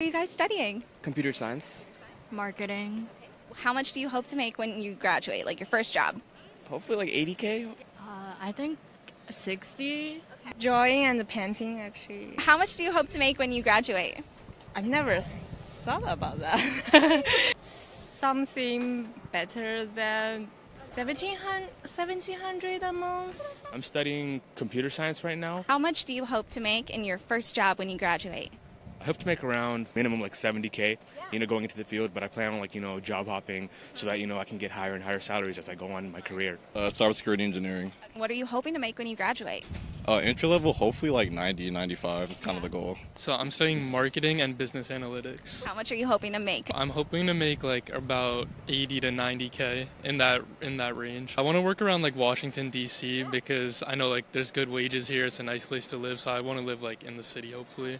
are you guys studying? Computer science. Marketing. How much do you hope to make when you graduate, like your first job? Hopefully like 80k. Uh, I think 60. Drawing and painting, actually. How much do you hope to make when you graduate? I never thought about that. Something better than 1700, 1700 a month. I'm studying computer science right now. How much do you hope to make in your first job when you graduate? I hope to make around minimum like 70k, you know, going into the field. But I plan on like you know job hopping so that you know I can get higher and higher salaries as I go on in my career. Uh, cybersecurity engineering. What are you hoping to make when you graduate? Uh, entry level, hopefully like 90, 95 is kind of the goal. So I'm studying marketing and business analytics. How much are you hoping to make? I'm hoping to make like about 80 to 90k in that in that range. I want to work around like Washington D.C. because I know like there's good wages here. It's a nice place to live, so I want to live like in the city hopefully.